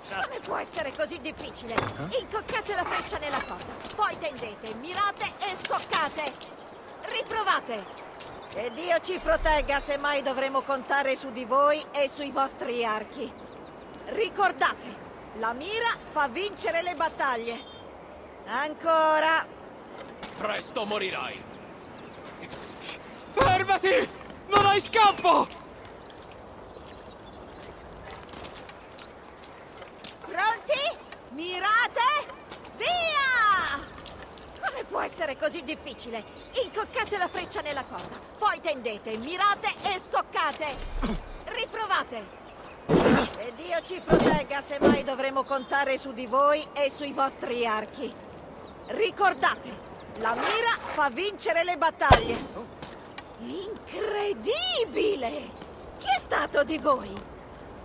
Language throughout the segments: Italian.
cosa. Come può essere così difficile? Incoccate la freccia nella corda, poi tendete, mirate e scoccate. Riprovate. E Dio ci protegga se mai dovremo contare su di voi e sui vostri archi. Ricordate, la mira fa vincere le battaglie. Ancora. Presto morirai. Fermati! Non hai scampo! Mirate? Via! Come può essere così difficile? Incoccate la freccia nella corda, poi tendete, mirate e scoccate. Riprovate. E Dio ci protegga se mai dovremo contare su di voi e sui vostri archi. Ricordate, la mira fa vincere le battaglie. Incredibile! Chi è stato di voi?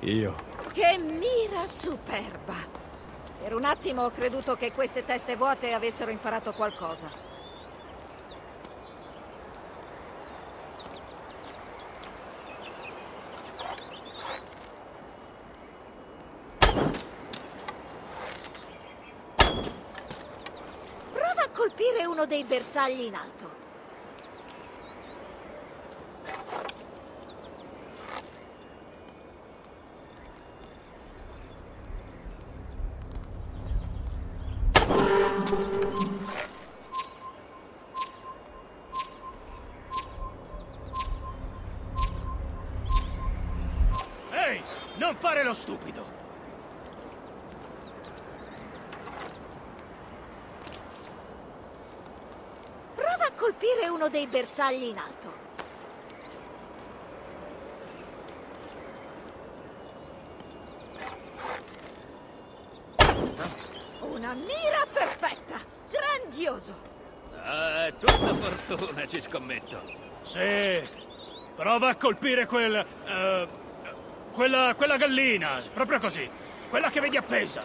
Io. Che mira superba! Per un attimo ho creduto che queste teste vuote avessero imparato qualcosa. Prova a colpire uno dei bersagli in alto. Ehi, non fare lo stupido! Prova a colpire uno dei bersagli in alto. Una mira! Grandioso! Ah, tutta fortuna, ci scommetto. Sì, prova a colpire quel... eh, quella, quella gallina, proprio così. Quella che vedi appesa.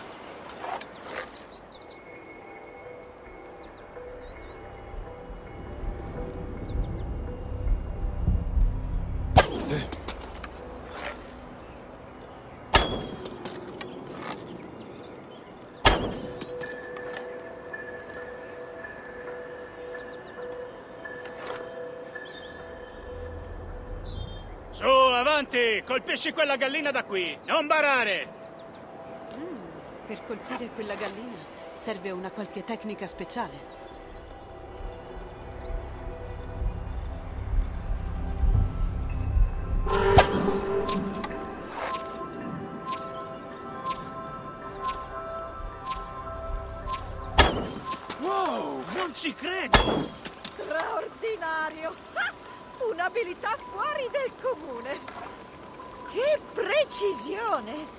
Avanti! Colpisci quella gallina da qui! Non barare! Per colpire quella gallina serve una qualche tecnica speciale. Wow, non ci credo! Un'abilità fuori del comune! Che precisione!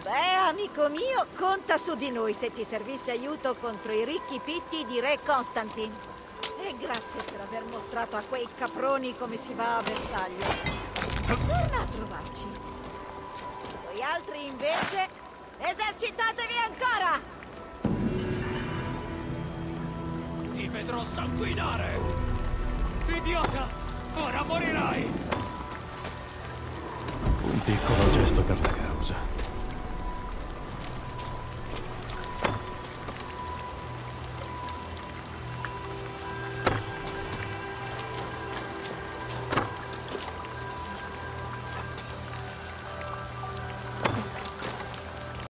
Beh, amico mio, conta su di noi se ti servisse aiuto contro i ricchi pitti di Re Constantin. E grazie per aver mostrato a quei caproni come si va a Versailles. Torna a trovarci. Voi altri invece, esercitatevi ancora! Ti vedrò sanguinare! Idiota! Ora morirai! Un piccolo gesto per la causa.